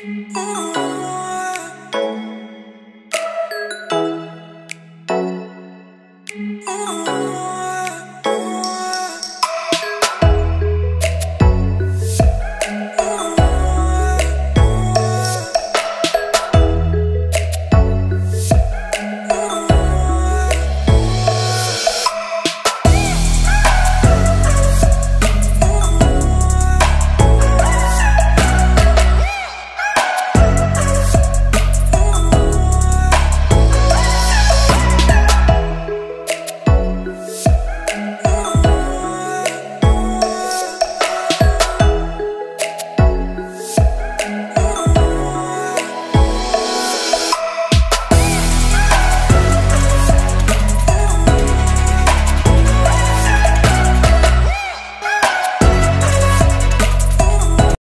Oh.